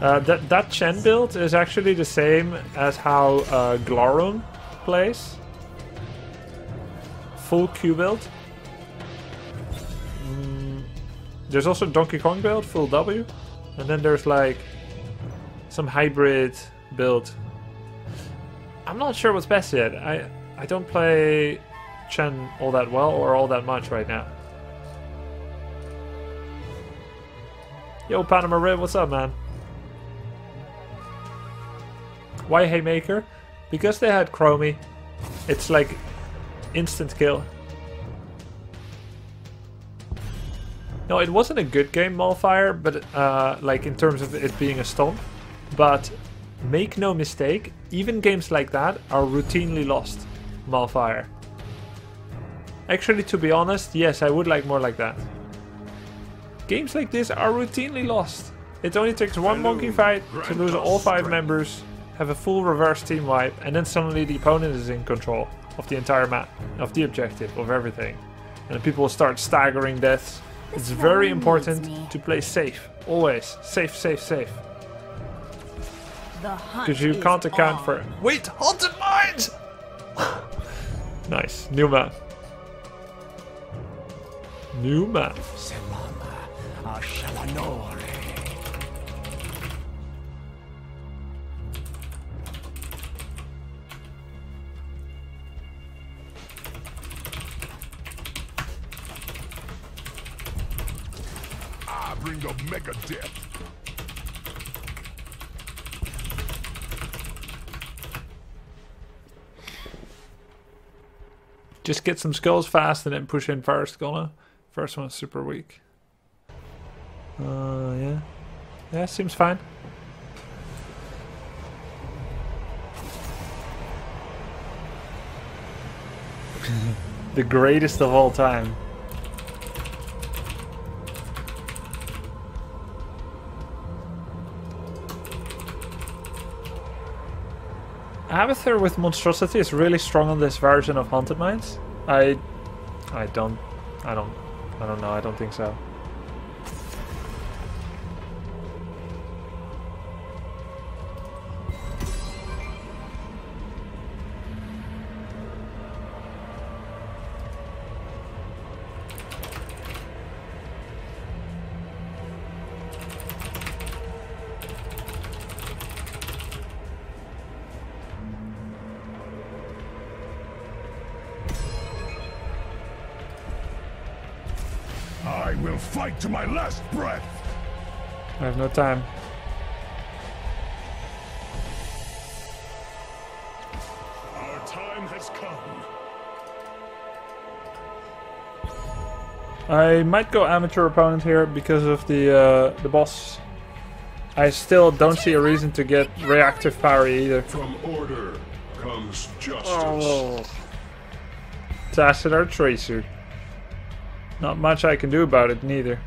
Uh, that that Chen build is actually the same as how uh, Glarum plays. Full Q build. Mm, there's also Donkey Kong build, full W. And then there's like some hybrid build. I'm not sure what's best yet. I I don't play Chen all that well or all that much right now. Yo, Panama Red, what's up, man? Why Haymaker? Because they had Chromie. It's like instant kill. No, it wasn't a good game, Malfire, but uh, like in terms of it being a stomp. But make no mistake, even games like that are routinely lost, Malfire. Actually, to be honest, yes, I would like more like that. Games like this are routinely lost. It only takes one monkey fight to lose all five members have a full reverse team wipe, and then suddenly the opponent is in control of the entire map, of the objective, of everything. And people start staggering deaths. It's very important to play safe. Always. Safe, safe, safe. Because you can't account on. for... Wait! Haunted Mines! nice. New map. New map. Ah, bring the mega death. Just get some skulls fast and then push in first, gonna. First one's super weak. Uh, yeah. Yeah, seems fine. the greatest of all time. Abathur with Monstrosity is really strong on this version of Haunted Mines. I... I don't... I don't... I don't know, I don't think so. To my last breath. I have no time. Our time has come. I might go amateur opponent here because of the uh, the boss. I still don't see a reason to get reactive parry either. From order comes justice. Oh. Tassadar Tracer. Not much I can do about it, neither.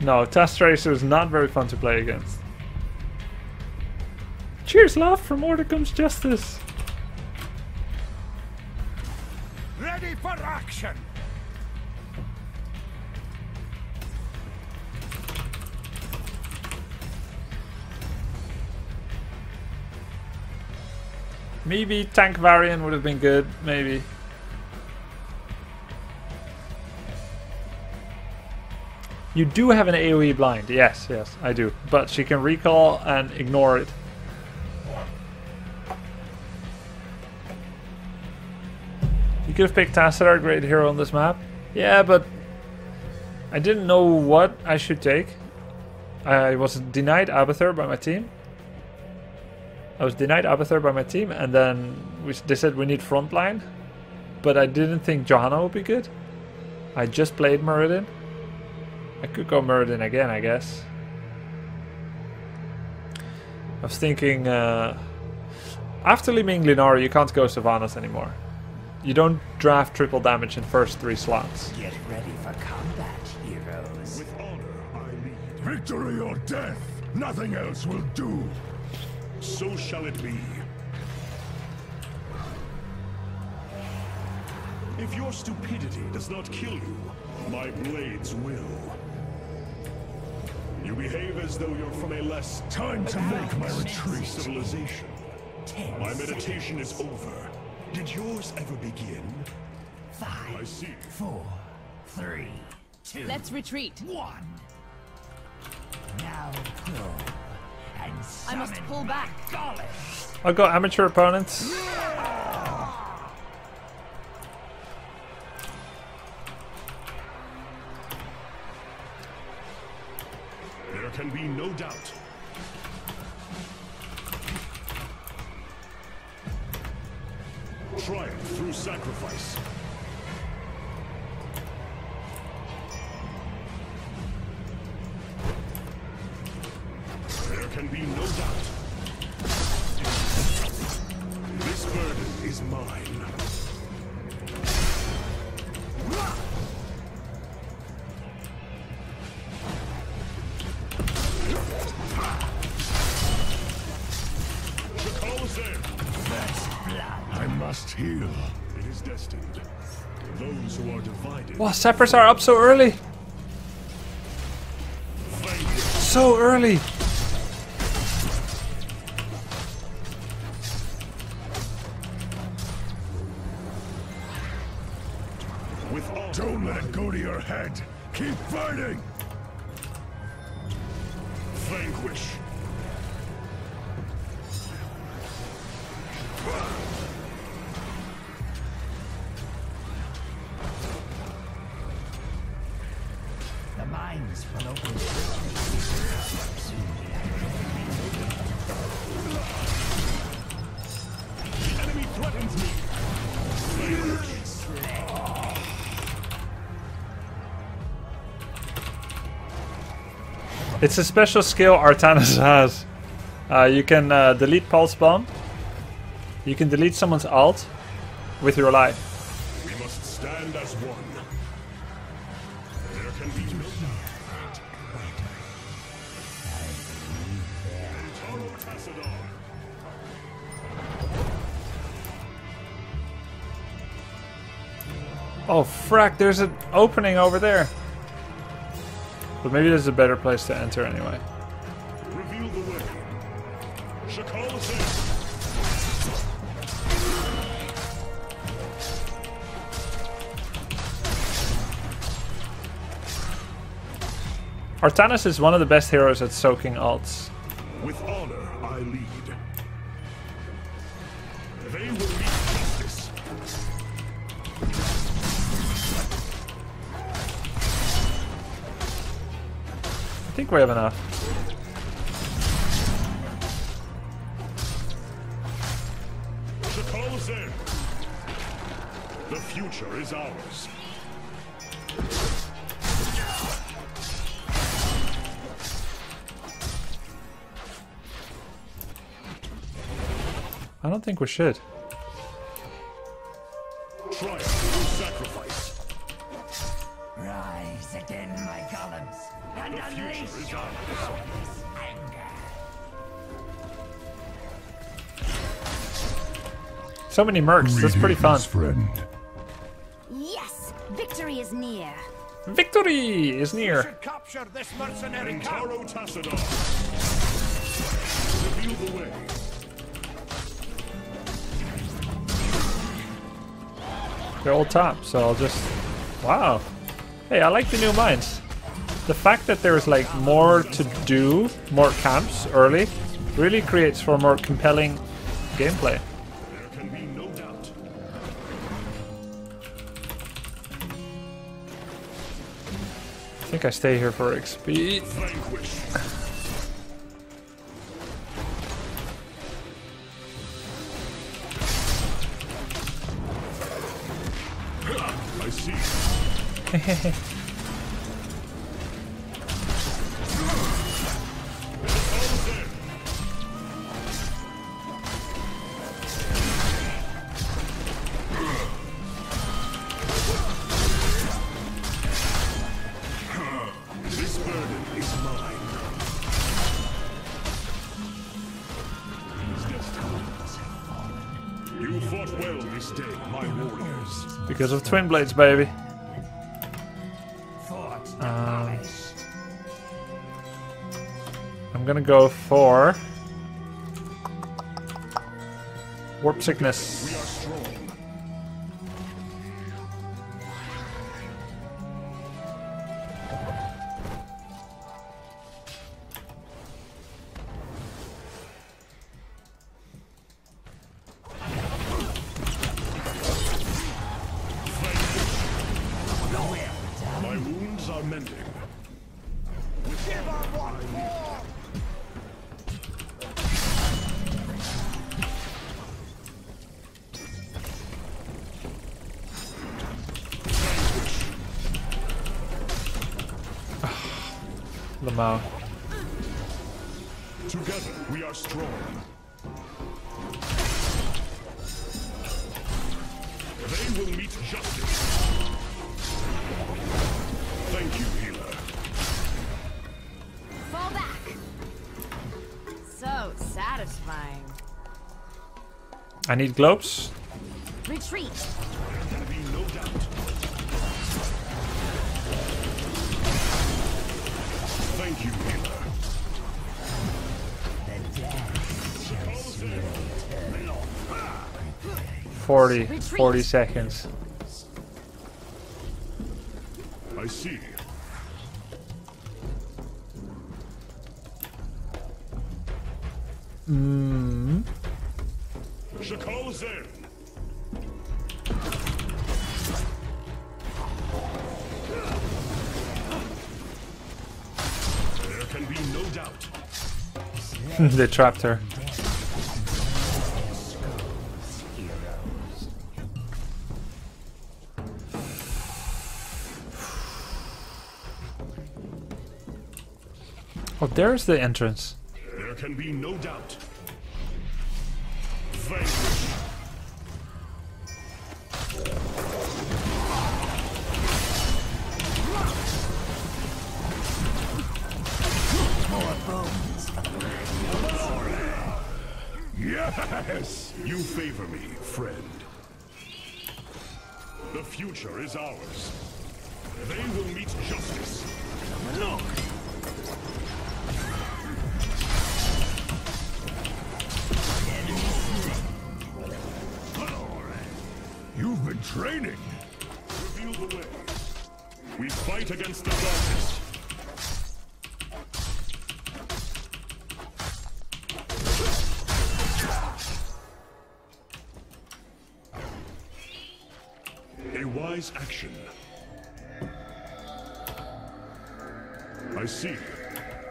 No, Test Racer is not very fun to play against. Cheers, love! From Order comes justice! Ready for action! Maybe tank variant would have been good, maybe. You do have an AoE blind, yes, yes, I do. But she can recall and ignore it. You could have picked Tassadar, great hero on this map. Yeah, but I didn't know what I should take. I was denied Abathur by my team. I was denied Abathur by my team, and then we, they said we need frontline, but I didn't think Johanna would be good. I just played Muradin. I could go Muradin again, I guess. I was thinking, uh, after Li-Ming you can't go Sylvanas anymore. You don't draft triple damage in first three slots. Get ready for combat, heroes. With honor, I lead. Victory or death, nothing else will do. So shall it be. If your stupidity does not kill you, my blades will. You behave as though you're from a less time to make my retreat civilization. Ten My meditation is over. Did yours ever begin? Five, I see. four, three, two, Let's retreat. one. Now probe and I must summon pull back. I'll go amateur opponents. There can be no doubt. I must heal. It is destined. Those who are divided. Wow, Sappers are up so early. So early. With all Don't let it go to your head. Keep fighting. It's a special skill Artanis has. Uh, you can uh, delete pulse bomb. You can delete someone's alt with your life. We must stand as one. There can be no doubt. Taro Tassadar. Oh frack, there's an opening over there. But maybe there's a better place to enter anyway. Reveal the way. Shakal. Artanis is one of the best heroes at soaking alts. With honor, I lead. Think we have enough. Shakal is in. The future is ours. I don't think we should. Triumph through sacrifice. Rise again, my golems, and The unleash your ours. boundless anger. So many mercs, that's pretty fun. friend. Yes, victory is near. Victory is near. capture this mercenary Entaro Tassadar. Reveal the way. They're all top, so I'll just... Wow. Hey, I like the new mines. The fact that there's like more to do, more camps early, really creates for more compelling gameplay. There can be no. I think I stay here for XP. I see. Because of Twin Blades, baby. Um. I'm gonna go for Warp Sickness. Lamau. Together we are strong. They will meet justice. Thank you, healer. Fall back. So satisfying. I need globes. Retreat. 40, Retreat. 40 seconds. I see. Mm. Shakal Zen. There can be no doubt. they trapped her. There's the entrance. There can be no doubt. Vanquish. More bones. Yes! You favor me, friend. The future is ours. They will meet justice. Look! Training. Reveal the way. We fight against the darkness. A wise action. I see.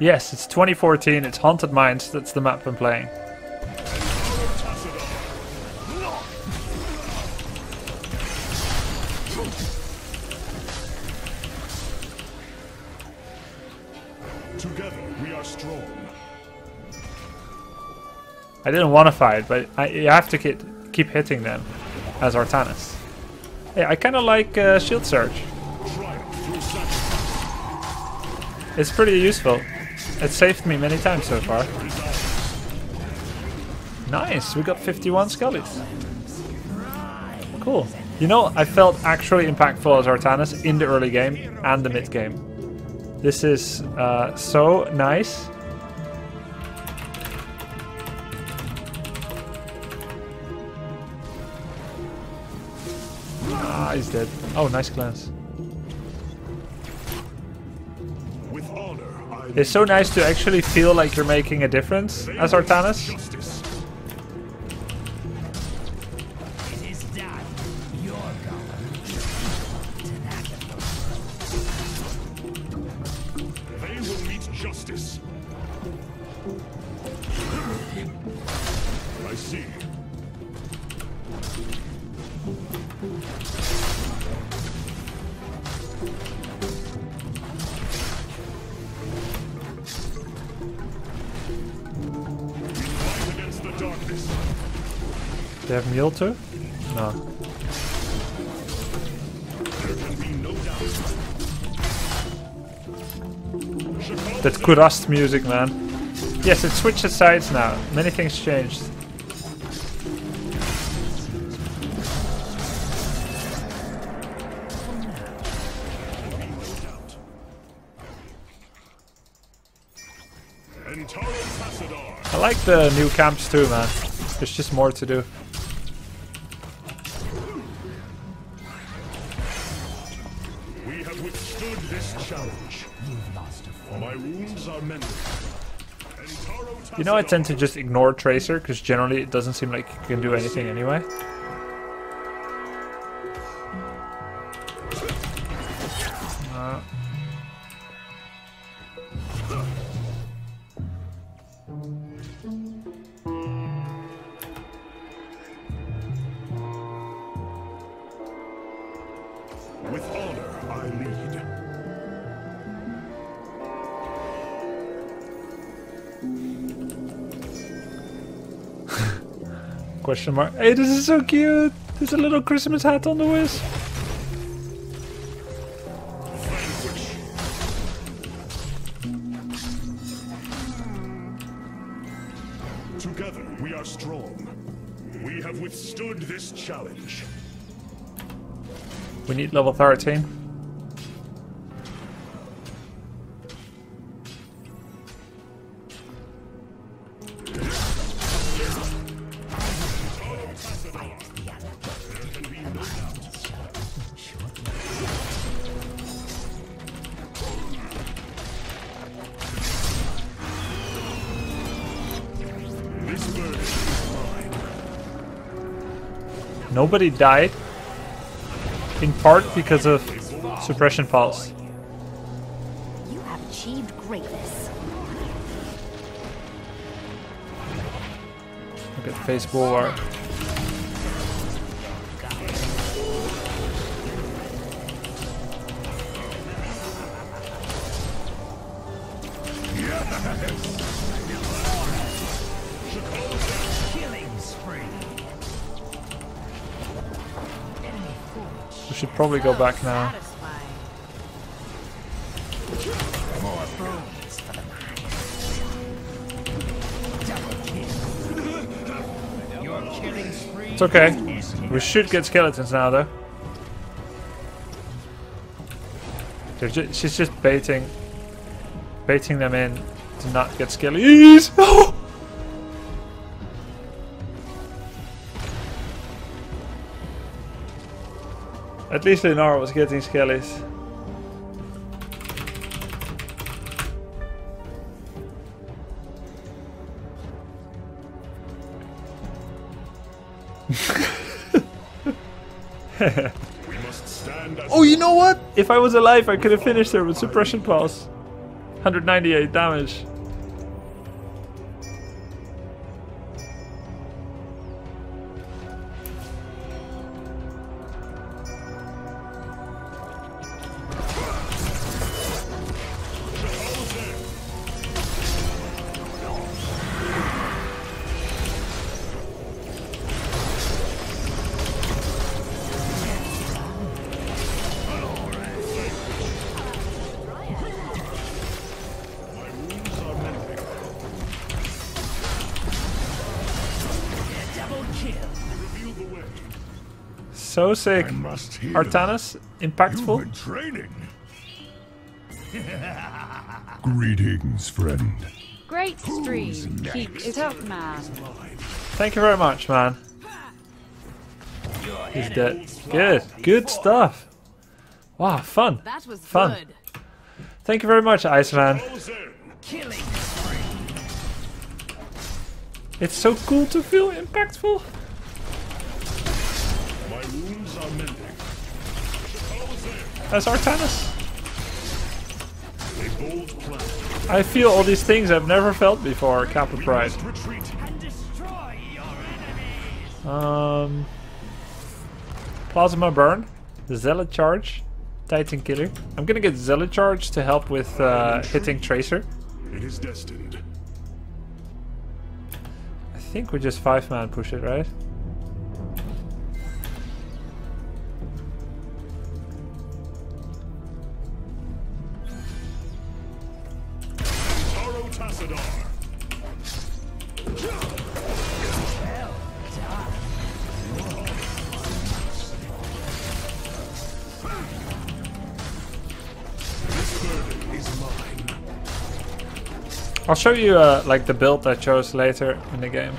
Yes, it's 2014. It's Haunted Mines. That's the map I'm playing. I didn't want to fight, but I, you have to keep, keep hitting them as Artanis. Hey, I kind of like uh, Shield Surge. It's pretty useful. It saved me many times so far. Nice, we got 51 Skellies. Cool. You know, I felt actually impactful as Artanis in the early game and the mid game. This is uh, so nice. Ah, he's dead. Oh, nice glance. Honor, It's so nice to actually feel like you're making a difference as Artanis. No. That Kurast music, man. Yes, it switches sides now. Many things changed. I like the new camps too, man. There's just more to do. Know, I tend to just ignore Tracer because generally it doesn't seem like you can do anything anyway. Uh, question mark. Hey, this is so cute. There's a little Christmas hat on the whiz. Together, we are strong. We have withstood this challenge. We need level 13. Nobody died. In part because of suppression pulse. You have achieved greatness. Look at Phase Bulwark. Killing should probably go back now. Satisfying. More bones for the mind. Double kill. Your killing spree. It's okay. We should get skeletons now, though. They're ju- she's just baiting, baiting them in to not get skellies. Oh! At least Lunara was getting skellies. We must stand Oh, you know what? If I was alive, I could have finished her with suppression pulse. 198 damage. So sick. must heal. Artanis, impactful. training. Greetings, friend. Great stream. Keep it up, man. Thank you very much, man. He's dead. Good. Good stuff. Wow, fun. That was Fun. good. Thank you very much, Iceman. Close in. Killing spree. It's so cool to feel impactful. Close in. As Artanis. A bold plan. I feel all these things I've never felt before, Kappa Pride. Must retreat. And destroy your enemies. Um, Plasma Burn, Zealot Charge, Titan Killer. I'm gonna get Zealot Charge to help with uh, hitting Tracer. It is destined. I think we just five man push it, right? Show you uh, like the build I chose later in the game.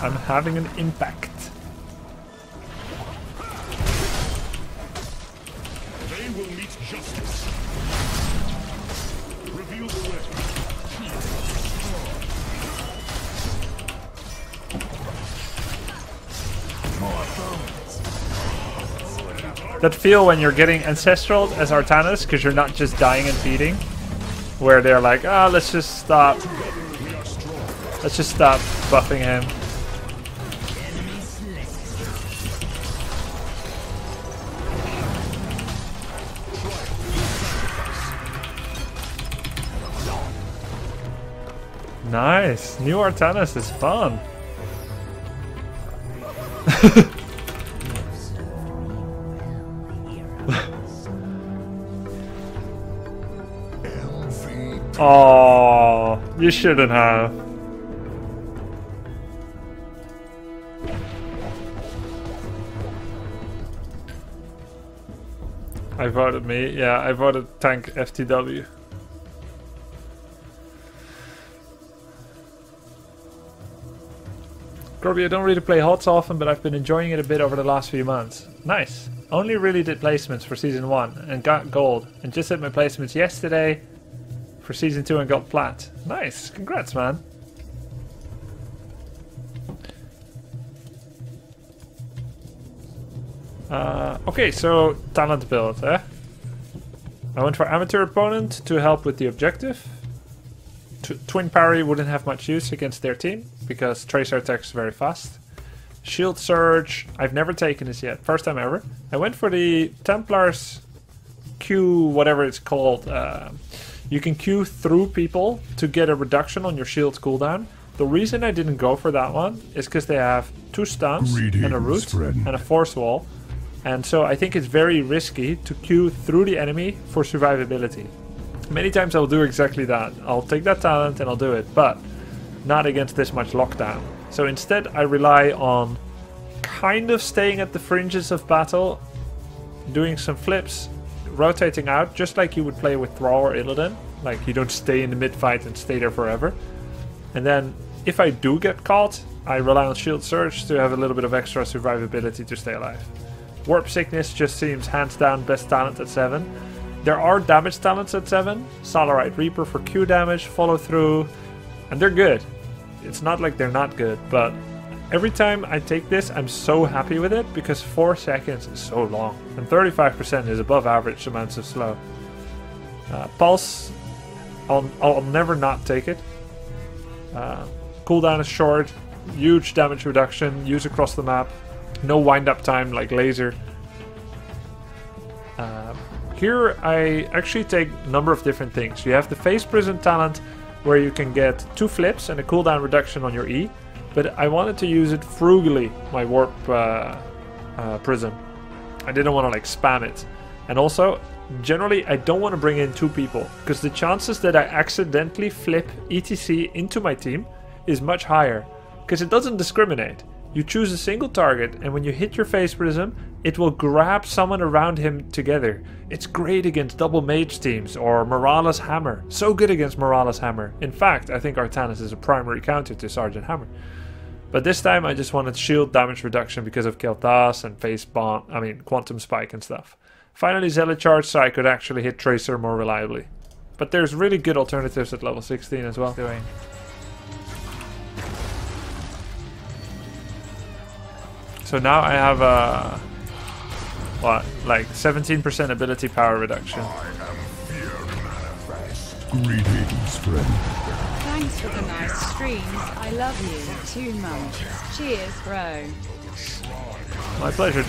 I'm having an impact. That feel when you're getting ancestral as Artanis, because you're not just dying and feeding, where they're like, ah, let's just stop, let's just stop buffing him. Nice, new Artanis is fun. Oh, you shouldn't have. I voted me. Yeah, I voted tank FTW. Corby, I don't really play HOTS often, but I've been enjoying it a bit over the last few months. Nice. Only really did placements for season 1 and got gold, and just hit my placements yesterday for season 2 and got flat. Nice. Congrats, man. Uh, okay, so talent build, eh? I went for amateur opponent to help with the objective. Tw- Twin parry wouldn't have much use against their team because Tracer attacks very fast. Shield Surge, I've never taken this yet, first time ever. I went for the Templars Q, whatever it's called. Uh, you can queue through people to get a reduction on your shield cooldown. The reason I didn't go for that one is because they have two stuns and a root friend. and a force wall. And so I think it's very risky to queue through the enemy for survivability. Many times I'll do exactly that. I'll take that talent and I'll do it, but not against this much lockdown. So instead I rely on kind of staying at the fringes of battle, doing some flips, rotating out, just like you would play with Thrall or Illidan. Like you don't stay in the mid fight and stay there forever. And then if I do get caught, I rely on Shield Surge to have a little bit of extra survivability to stay alive. Warp Sickness just seems hands down best talent at 7. There are damage talents at 7. Solarite Reaper for Q damage, follow through, and they're good. It's not like they're not good, but every time I take this, I'm so happy with it because 4 seconds is so long, and 35% is above average amounts of slow. Uh, Pulse, I'll, I'll never not take it. Uh, cooldown is short, huge damage reduction, use across the map, no wind up time like laser. Uh, here I actually take a number of different things. You have the Phase Prism talent where you can get two flips and a cooldown reduction on your E, but I wanted to use it frugally, my Warp uh, uh, Prism. I didn't want to like spam it. And also, generally I don't want to bring in two people because the chances that I accidentally flip ETC into my team is much higher because it doesn't discriminate. You choose a single target, and when you hit your Phase Prism, it will grab someone around him together. It's great against double mage teams or Morales Hammer. So good against Morales Hammer. In fact, I think Artanis is a primary counter to Sergeant Hammer. But this time I just wanted shield damage reduction because of Kael'thas and face bomb, I mean quantum spike and stuff. Finally Zealot charge so I could actually hit Tracer more reliably. But there's really good alternatives at level 16 as well. Doing. So now I have a what, like 17% ability power reduction. Greetings, friend. Thanks for the nice streams. I love you. Two months. Cheers, bro. My pleasure, it